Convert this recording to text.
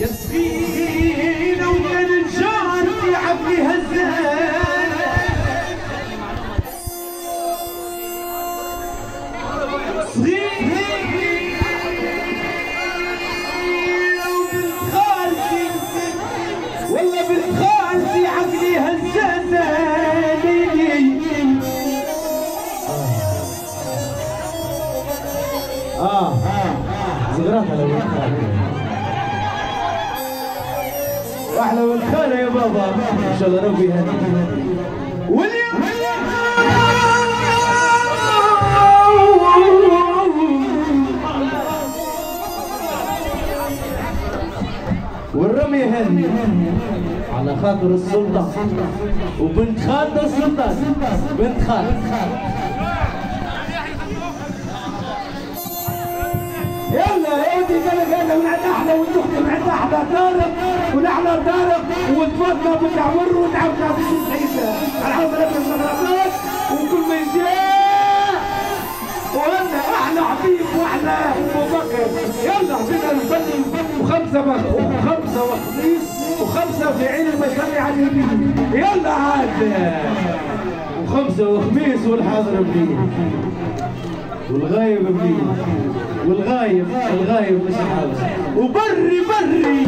يا وكان الجار في عقلي هزان وبنت خالتي والله بنت خالتي عقلي هزاني آه صغرات على بنت خالتي واحلى من خاله يا بابا. إن شاء الله ربي يهديك. واليوم والرمية على خاطر السلطة. وبنت خالة السلطان بنت خالة يلا يا ودي قال لك أنا ونخدم عند أحلى طارق ونحلى طارق وتفضل وتعب تعطيك سعيدة على حول ثلاث المغربات وكل ما يجي وأنا أحلى حبيب واحلى ابو بكر يلا عطينا الفني وخمسه وخمسه وخميس وخمسه في عين المسري على اليمين يلا عاد وخمسه وخميس والحاضر منين والغايب منين والغايب الغايب مش الحاوس وبري بري.